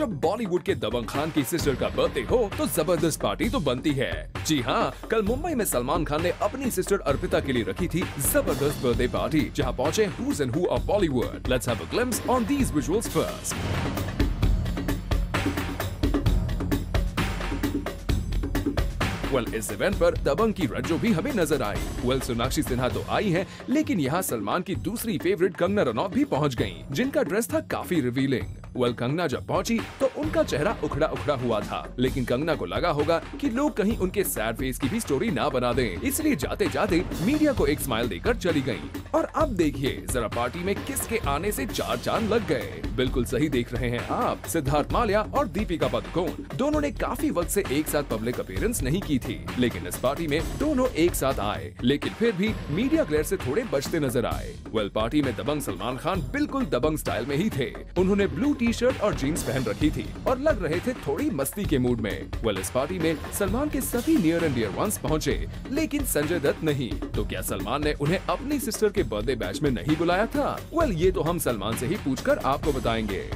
जब बॉलीवुड के दबंग खान की सिस्टर का बर्थडे हो तो ज़बरदस्त पार्टी तो बनती है। जी हाँ कल मुंबई में सलमान खान ने अपनी सिस्टर अर्पिता के लिए रखी थी ज़बरदस्त बर्थडे पार्टी जहाँ पहुँचे Bollywood let's on these visuals first well well, इस इवेंट पर दबंग की रज्जो भी हमें नज़र आई। वेल well, सोनाक्षी सिन्हा तो आई हैं, लेकिन यहाँ सलमान की दूसरी फेवरेट कंगना रनौत भी पहुँच गई जिनका ड्रेस था काफ़ी रिवीलिंग वेल कंगना जब पहुँची तो उनका चेहरा उखड़ा उखड़ा हुआ था। लेकिन कंगना को लगा होगा कि लोग कहीं उनके सैड फेस की भी स्टोरी ना बना दें। इसलिए जाते जाते मीडिया को एक स्माइल देकर चली गई और अब देखिए, जरा पार्टी में किसके आने ऐसी चार चाँद लग गए। बिल्कुल सही देख रहे हैं आप, सिद्धार्थ माल्या और दीपिका पादुकोण। दोनों ने काफ़ी वक्त से एक साथ पब्लिक अपेयरेंस नहीं की थी। लेकिन इस पार्टी में दोनों एक साथ आए। लेकिन फिर भी मीडिया ग्लेयर से थोड़े बचते नज़र आए। वेल पार्टी में दबंग सलमान खान बिल्कुल दबंग स्टाइल में ही थे। उन्होंने ब्लू टी शर्ट और जीन्स पहन रखी थी और लग रहे थे थोड़ी मस्ती के मूड में। वेल इस पार्टी में सलमान के सभी नियर एंड डियर वंस पहुँचे, लेकिन संजय दत्त नहीं। तो क्या सलमान ने उन्हें अपनी सिस्टर के बर्थडे बैच में नहीं बुलाया था? वेल ये तो हम सलमान ऐसी ही पूछकर आपको बताएँगे।